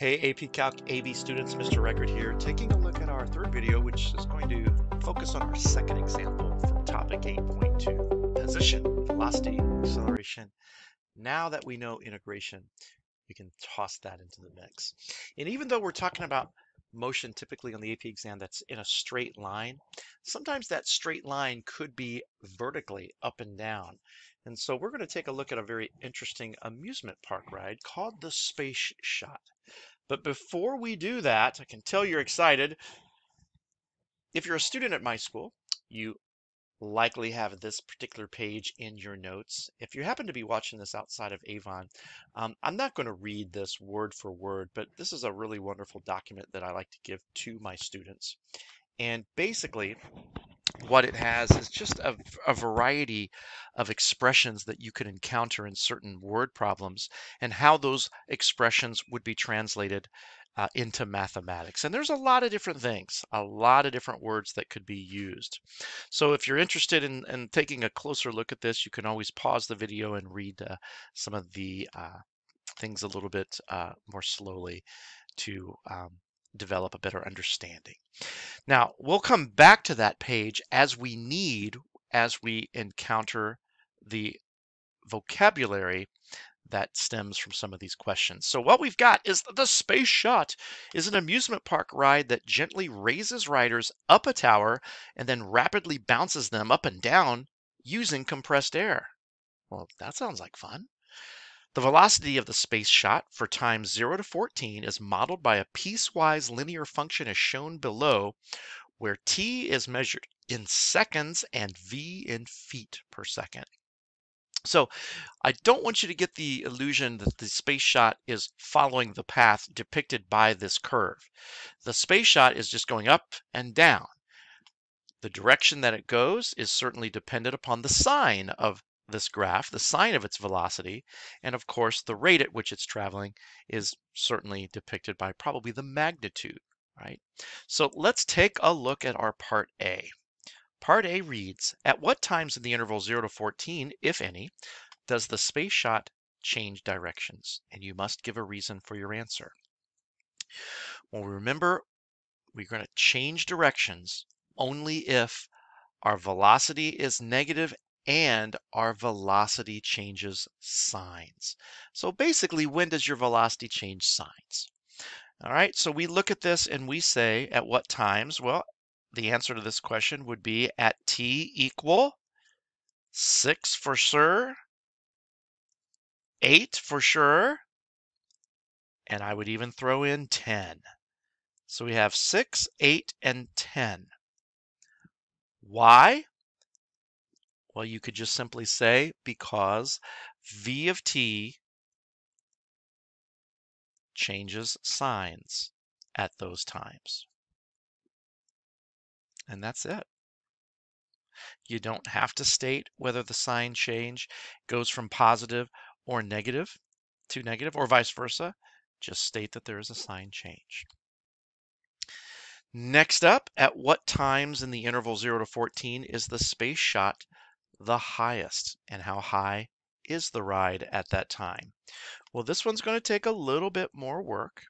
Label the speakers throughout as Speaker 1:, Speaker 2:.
Speaker 1: Hey AP Calc AB students, Mr. Record here, taking a look at our third video, which is going to focus on our second example from topic 8.2, position, velocity, acceleration. Now that we know integration, we can toss that into the mix. And even though we're talking about motion typically on the AP exam that's in a straight line, sometimes that straight line could be vertically up and down. And so we're going to take a look at a very interesting amusement park ride called the Space Shot. But before we do that, I can tell you're excited. If you're a student at my school, you likely have this particular page in your notes. If you happen to be watching this outside of Avon, um, I'm not going to read this word for word, but this is a really wonderful document that I like to give to my students. And basically, what it has is just a, a, variety of expressions that you could encounter in certain word problems and how those expressions would be translated uh, into mathematics. And there's a lot of different things, a lot of different words that could be used. So if you're interested in, in taking a closer look at this, you can always pause the video and read uh, some of the uh, things a little bit uh, more slowly to um, develop a better understanding. Now, we'll come back to that page as we need, as we encounter the vocabulary that stems from some of these questions. So what we've got is the Space Shot is an amusement park ride that gently raises riders up a tower and then rapidly bounces them up and down using compressed air. Well, that sounds like fun. The velocity of the space shot for times 0 to 14 is modeled by a piecewise linear function as shown below, where t is measured in seconds and v in feet per second. So I don't want you to get the illusion that the space shot is following the path depicted by this curve. The space shot is just going up and down. The direction that it goes is certainly dependent upon the sign of this graph, the sign of its velocity, and of course the rate at which it's traveling is certainly depicted by probably the magnitude, right? So let's take a look at our part A. Part A reads, at what times in the interval 0 to 14, if any, does the space shot change directions? And you must give a reason for your answer. Well, remember, we're going to change directions only if our velocity is negative and our velocity changes signs. So basically, when does your velocity change signs? All right, so we look at this and we say at what times? Well, the answer to this question would be at t equal 6 for sure, 8 for sure, and I would even throw in 10. So we have 6, 8, and 10. Why? Well, you could just simply say because v of t changes signs at those times. And that's it. You don't have to state whether the sign change goes from positive or negative to negative or vice versa. Just state that there is a sign change. Next up, at what times in the interval 0 to 14 is the space shot the highest and how high is the ride at that time? Well, this one's going to take a little bit more work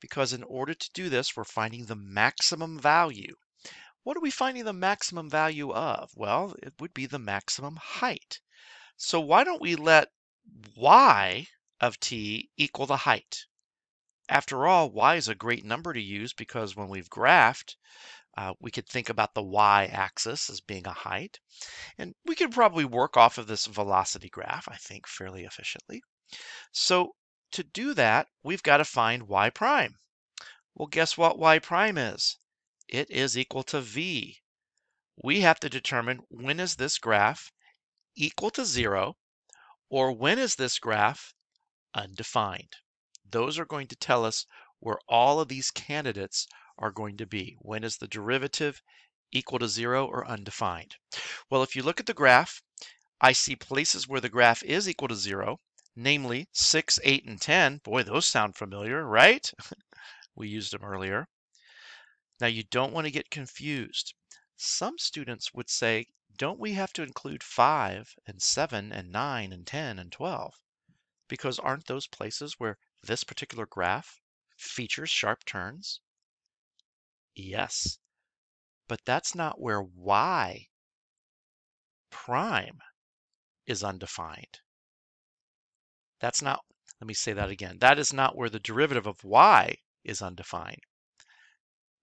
Speaker 1: because in order to do this, we're finding the maximum value. What are we finding the maximum value of? Well, it would be the maximum height. So why don't we let y of t equal the height? After all, y is a great number to use because when we've graphed, uh, we could think about the y-axis as being a height. And we could probably work off of this velocity graph, I think, fairly efficiently. So to do that, we've got to find y prime. Well, guess what y prime is? It is equal to v. We have to determine when is this graph equal to zero, or when is this graph undefined. Those are going to tell us where all of these candidates are going to be. When is the derivative equal to zero or undefined? Well, if you look at the graph, I see places where the graph is equal to zero, namely 6, 8, and 10. Boy, those sound familiar, right? we used them earlier. Now, you don't want to get confused. Some students would say, don't we have to include 5 and 7 and 9 and 10 and 12? Because aren't those places where this particular graph features sharp turns? Yes, but that's not where y prime is undefined. That's not, let me say that again. That is not where the derivative of y is undefined.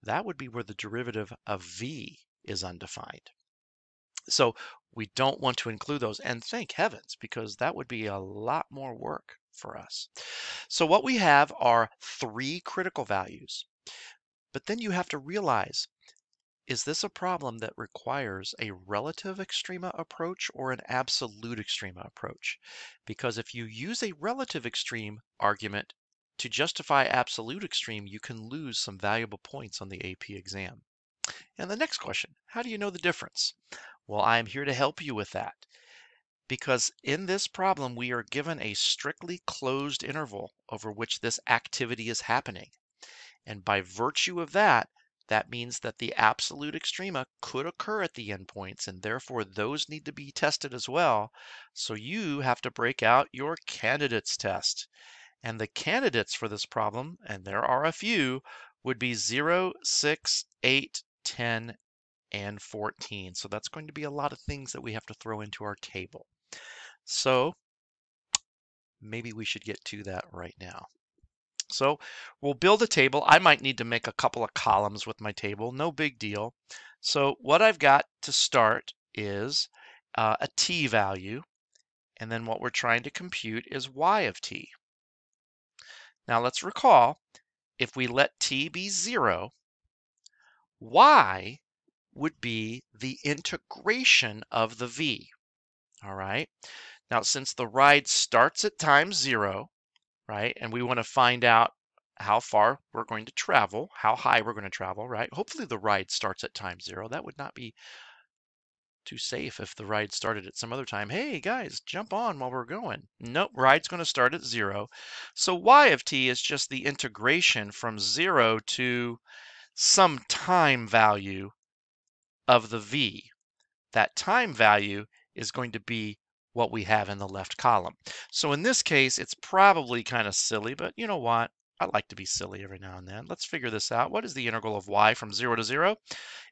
Speaker 1: That would be where the derivative of v is undefined. So we don't want to include those, and thank heavens, because that would be a lot more work for us. So what we have are three critical values, but then you have to realize is this a problem that requires a relative extrema approach or an absolute extrema approach? Because if you use a relative extreme argument to justify absolute extreme, you can lose some valuable points on the AP exam. And the next question, how do you know the difference? Well, I am here to help you with that. Because in this problem, we are given a strictly closed interval over which this activity is happening. And by virtue of that, that means that the absolute extrema could occur at the endpoints, and therefore those need to be tested as well. So you have to break out your candidates test. And the candidates for this problem, and there are a few, would be 0, 6, 8, 10, and 14. So that's going to be a lot of things that we have to throw into our table. So maybe we should get to that right now. So we'll build a table. I might need to make a couple of columns with my table, no big deal. So what I've got to start is uh, a t value, and then what we're trying to compute is y of t. Now let's recall, if we let t be 0, y would be the integration of the v. All right. Now, since the ride starts at time 0, right? And we want to find out how far we're going to travel, how high we're going to travel, right? Hopefully the ride starts at time zero. That would not be too safe if the ride started at some other time. Hey guys, jump on while we're going. Nope, ride's going to start at zero. So y of t is just the integration from zero to some time value of the v. That time value is going to be what we have in the left column. So in this case, it's probably kind of silly, but you know what? I like to be silly every now and then. Let's figure this out. What is the integral of y from 0 to 0?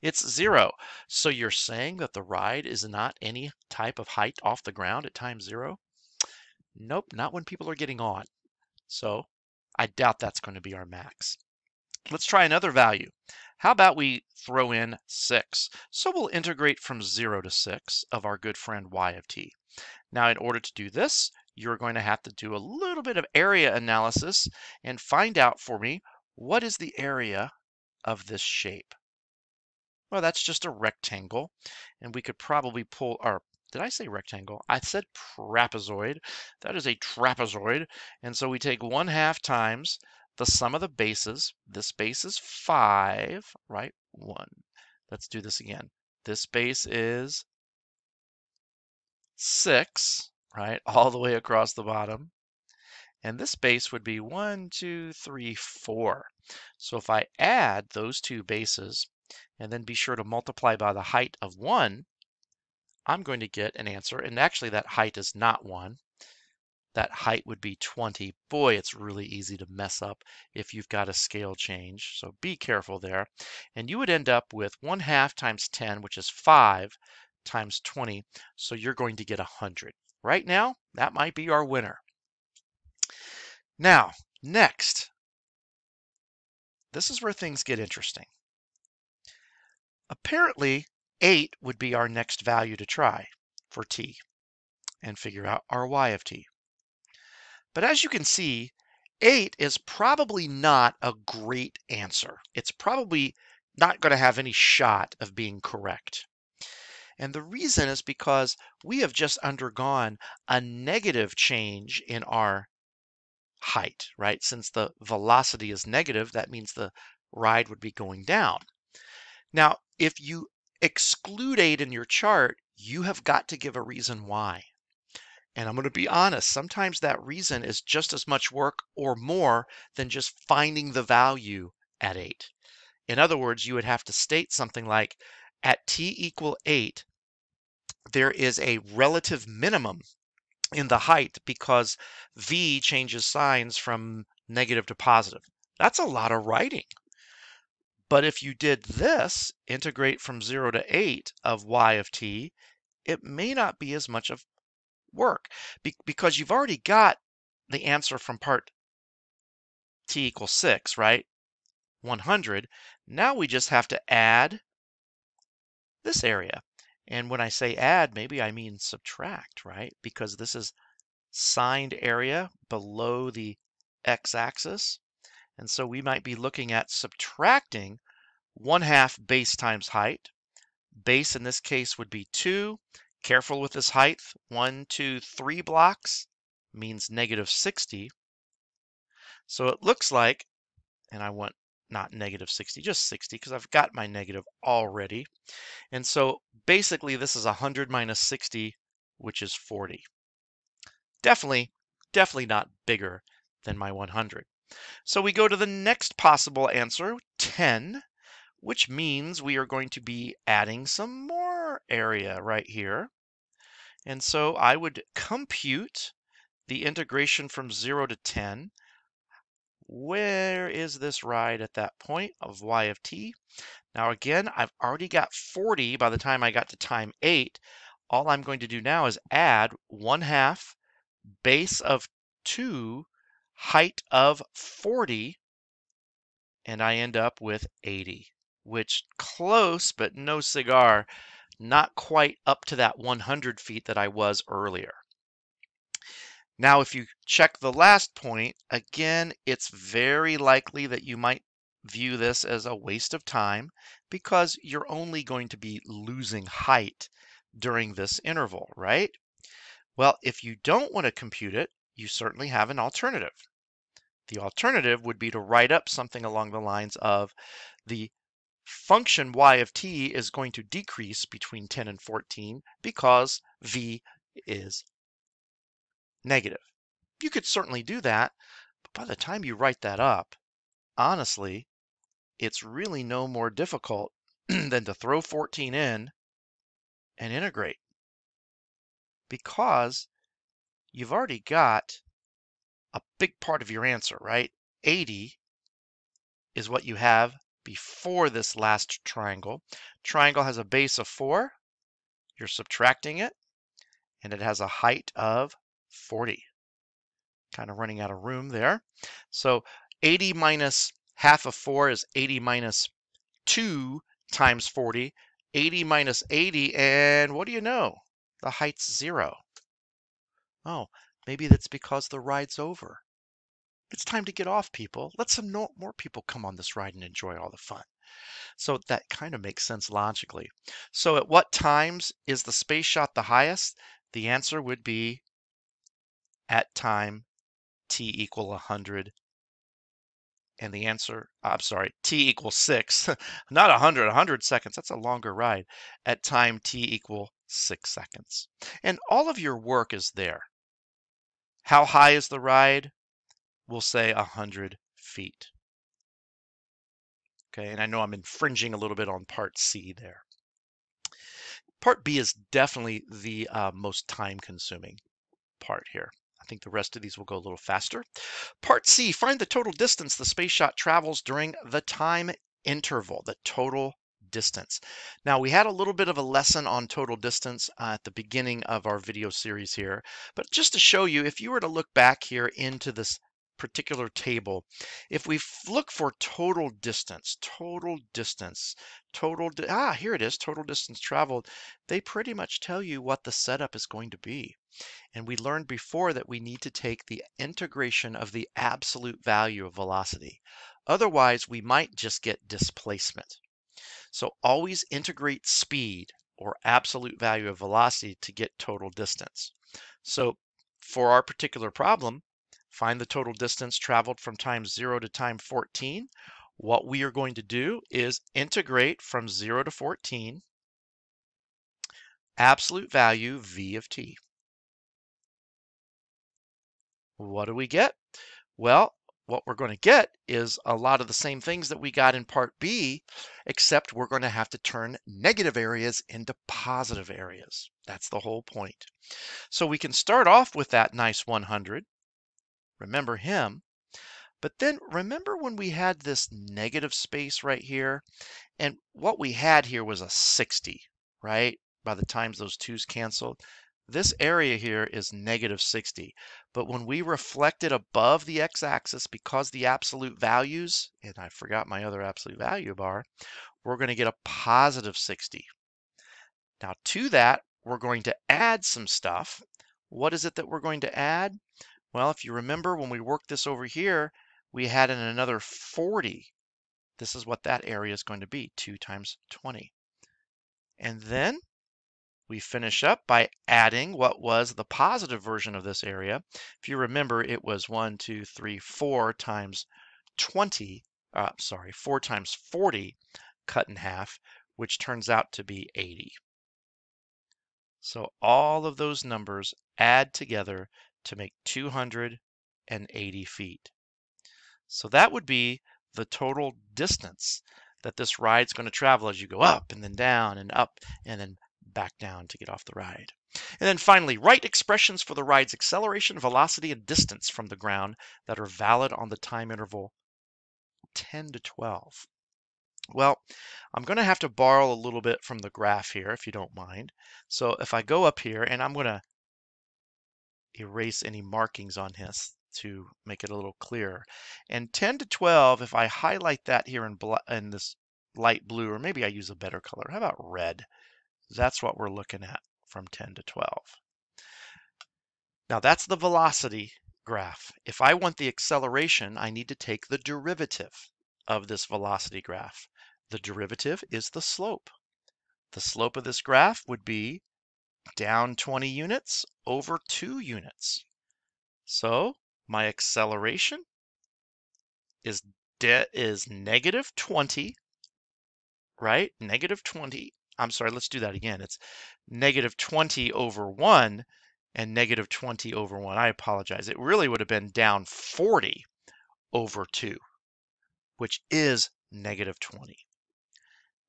Speaker 1: It's 0. So you're saying that the ride is not any type of height off the ground at time 0? Nope, not when people are getting on. So I doubt that's going to be our max. Let's try another value. How about we throw in 6? So we'll integrate from 0 to 6 of our good friend y of t. Now, in order to do this, you're going to have to do a little bit of area analysis and find out for me what is the area of this shape. Well, that's just a rectangle, and we could probably pull our, did I say rectangle? I said trapezoid. That is a trapezoid, and so we take 1 half times the sum of the bases. This base is 5, right? 1. Let's do this again. This base is 6, right, all the way across the bottom. And this base would be 1, 2, 3, 4. So if I add those two bases and then be sure to multiply by the height of 1, I'm going to get an answer. And actually that height is not 1. That height would be 20. Boy, it's really easy to mess up if you've got a scale change. So be careful there. And you would end up with 1 half times 10, which is 5, times 20. So you're going to get 100. Right now, that might be our winner. Now, next, this is where things get interesting. Apparently, 8 would be our next value to try for t and figure out our y of t. But as you can see, 8 is probably not a great answer. It's probably not going to have any shot of being correct. And the reason is because we have just undergone a negative change in our height, right? Since the velocity is negative, that means the ride would be going down. Now, if you exclude 8 in your chart, you have got to give a reason why. And I'm going to be honest, sometimes that reason is just as much work or more than just finding the value at 8. In other words, you would have to state something like, at t equal 8, there is a relative minimum in the height because v changes signs from negative to positive. That's a lot of writing. But if you did this, integrate from 0 to 8 of y of t, it may not be as much of work be because you've already got the answer from part t equals 6, right? 100. Now we just have to add this area. And when I say add, maybe I mean subtract, right? Because this is signed area below the x-axis. And so we might be looking at subtracting 1 half base times height. Base in this case would be 2. Careful with this height. 1, 2, 3 blocks means negative 60. So it looks like, and I want not negative 60, just 60, because I've got my negative already. And so basically this is 100 minus 60, which is 40. Definitely, definitely not bigger than my 100. So we go to the next possible answer, 10, which means we are going to be adding some more area right here. And so I would compute the integration from 0 to 10. Where is this ride at that point of y of t? Now again, I've already got 40 by the time I got to time 8. All I'm going to do now is add 1 half base of 2 height of 40, and I end up with 80, which close, but no cigar, not quite up to that 100 feet that I was earlier. Now, if you check the last point, again, it's very likely that you might view this as a waste of time because you're only going to be losing height during this interval, right? Well, if you don't want to compute it, you certainly have an alternative. The alternative would be to write up something along the lines of the function y of t is going to decrease between 10 and 14 because v is negative. You could certainly do that, but by the time you write that up, honestly, it's really no more difficult than to throw 14 in and integrate because you've already got a big part of your answer, right? 80 is what you have before this last triangle. Triangle has a base of 4. You're subtracting it, and it has a height of 40. Kind of running out of room there. So 80 minus half of 4 is 80 minus 2 times 40. 80 minus 80, and what do you know? The height's 0. Oh, maybe that's because the ride's over. It's time to get off, people. Let some more people come on this ride and enjoy all the fun. So that kind of makes sense logically. So at what times is the space shot the highest? The answer would be at time t equal 100 and the answer i'm sorry t equals 6 not 100 100 seconds that's a longer ride at time t equal 6 seconds. And all of your work is there. How high is the ride? We'll say 100 feet. Okay and i know i'm infringing a little bit on part c there. Part b is definitely the uh, most time consuming part here I think the rest of these will go a little faster. Part C, find the total distance the space shot travels during the time interval, the total distance. Now we had a little bit of a lesson on total distance uh, at the beginning of our video series here, but just to show you, if you were to look back here into this particular table, if we look for total distance, total distance, total, di ah, here it is, total distance traveled, they pretty much tell you what the setup is going to be. And we learned before that we need to take the integration of the absolute value of velocity. Otherwise, we might just get displacement. So always integrate speed or absolute value of velocity to get total distance. So for our particular problem, find the total distance traveled from time 0 to time 14. What we are going to do is integrate from 0 to 14 absolute value v of t. What do we get? Well, what we're going to get is a lot of the same things that we got in part B, except we're going to have to turn negative areas into positive areas. That's the whole point. So we can start off with that nice 100 remember him. But then remember when we had this negative space right here? And what we had here was a 60, right? By the times those twos canceled. This area here is negative 60. But when we reflect it above the x-axis, because the absolute values, and I forgot my other absolute value bar, we're going to get a positive 60. Now to that, we're going to add some stuff. What is it that we're going to add? Well, if you remember when we worked this over here, we had in another 40. This is what that area is going to be, 2 times 20. And then we finish up by adding what was the positive version of this area. If you remember, it was 1, 2, 3, 4 times 20, uh, sorry, 4 times 40 cut in half, which turns out to be 80. So all of those numbers add together to make 280 feet. So that would be the total distance that this ride's going to travel as you go up and then down and up and then back down to get off the ride. And then finally, write expressions for the ride's acceleration, velocity, and distance from the ground that are valid on the time interval 10 to 12. Well, I'm going to have to borrow a little bit from the graph here, if you don't mind. So if I go up here, and I'm going to erase any markings on this to make it a little clearer. And 10 to 12, if I highlight that here in, in this light blue, or maybe I use a better color. How about red? That's what we're looking at from 10 to 12. Now that's the velocity graph. If I want the acceleration, I need to take the derivative of this velocity graph. The derivative is the slope. The slope of this graph would be down 20 units over 2 units. So my acceleration is is negative 20, right? Negative 20 I'm sorry, let's do that again. It's negative 20 over 1 and negative 20 over 1. I apologize. It really would have been down 40 over 2, which is negative 20.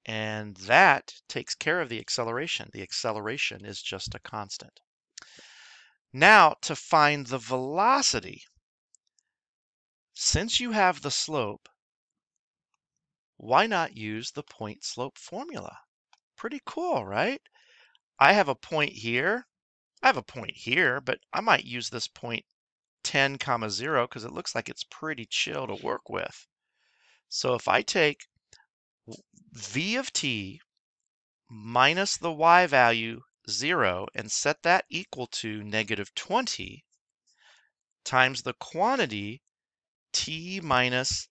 Speaker 1: And that takes care of the acceleration. The acceleration is just a constant. Now to find the velocity, since you have the slope, why not use the point slope formula? Pretty cool, right? I have a point here. I have a point here, but I might use this point 10 comma 0 because it looks like it's pretty chill to work with. So if I take v of t minus the y value 0 and set that equal to negative 20 times the quantity t minus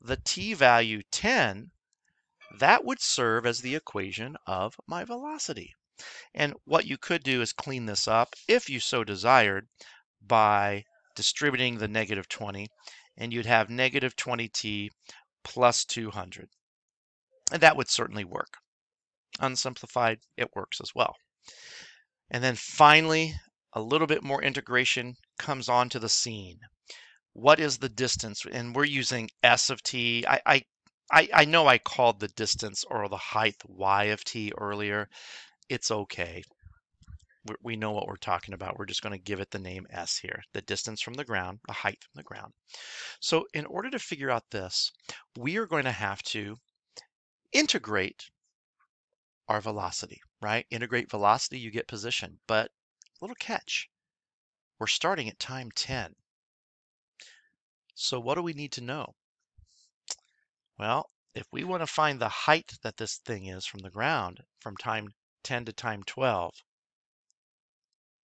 Speaker 1: the t value 10, that would serve as the equation of my velocity. And what you could do is clean this up, if you so desired, by distributing the negative 20, and you'd have negative 20t plus 200. And that would certainly work. Unsimplified, it works as well. And then finally, a little bit more integration comes onto the scene. What is the distance? And we're using s of t. I, I I, I know I called the distance or the height y of t earlier. It's okay. We, we know what we're talking about. We're just going to give it the name s here, the distance from the ground, the height from the ground. So in order to figure out this, we are going to have to integrate our velocity, right? Integrate velocity, you get position. But little catch, we're starting at time 10. So what do we need to know? Well, if we want to find the height that this thing is from the ground from time 10 to time 12,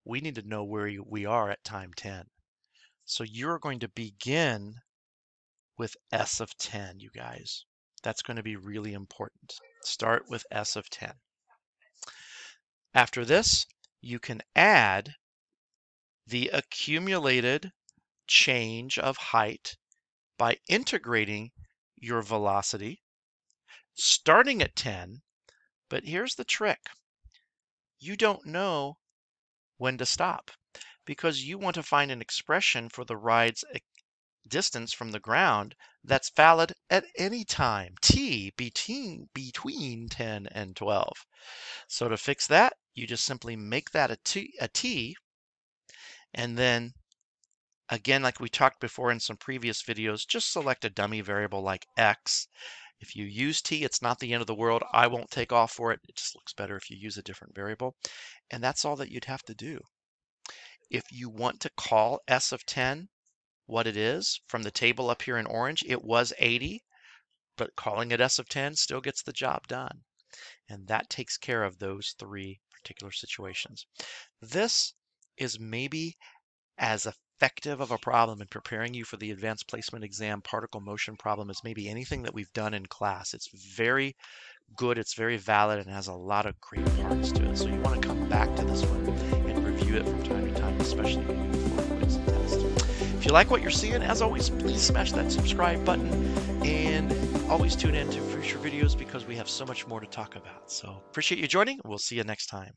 Speaker 1: we need to know where we are at time 10. So you're going to begin with S of 10, you guys. That's going to be really important. Start with S of 10. After this, you can add the accumulated change of height by integrating your velocity starting at 10, but here's the trick. You don't know when to stop because you want to find an expression for the ride's distance from the ground that's valid at any time, t between, between 10 and 12. So to fix that, you just simply make that a t, a t and then Again, like we talked before in some previous videos, just select a dummy variable like x. If you use t, it's not the end of the world. I won't take off for it. It just looks better if you use a different variable. And that's all that you'd have to do. If you want to call s of 10 what it is from the table up here in orange, it was 80, but calling it s of 10 still gets the job done. And that takes care of those three particular situations. This is maybe as effective of a problem in preparing you for the advanced placement exam particle motion problem as maybe anything that we've done in class. It's very good, it's very valid, and has a lot of great parts to it. So you want to come back to this one and review it from time to time, especially before quiz and test. If you like what you're seeing, as always, please smash that subscribe button and always tune in to future videos because we have so much more to talk about. So appreciate you joining. We'll see you next time.